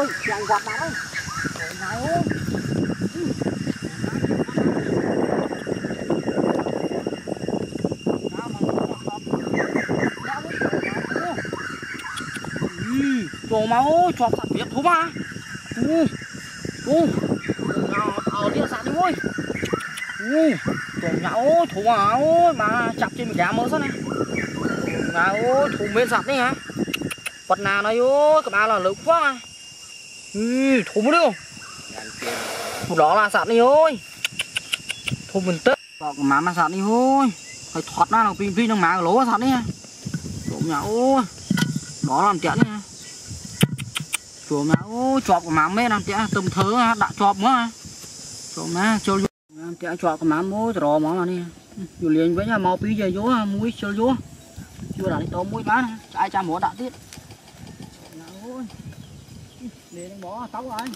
Ui, chẳng quạt nào đấy. Ôi, này ơi. Trời mà ơi, chọp sạt việc thú mà. U, u, nào ở lia sạt đi ôi. U, trời nhà ơi, thú mà ơi, mà chặt trên gà mỡ sao này. Nhà ơi, thú mê sạt đi hả? Vật nào này ơi, các ba là lớn quá à. អឺធំទេអូម្ដងឡាសត្វនេះអូយធំមែនតើបោកម៉ាំសត្វនេះអូយហើយធាត់ណាដល់ពីពីនឹងម៉ាគីឡូសត្វនេះជុំញ៉ាអូយដល់ឡាំតាក់នេះជុំណាអូយជាប់កម៉ាំទេឡាំតាក់ទុំធ្វើដាក់ជាប់មកជុំណាចូលឡាំតាក់ជាប់កម៉ាំអូយត្រហ្មងនេះយូរលេងវិញមកពីយកយោមួយជលយោជួយដាក់នេះតមួយបានស្អែកចាំរត់ដាក់ទៀតអូយ Điện bỏ tóc rồi.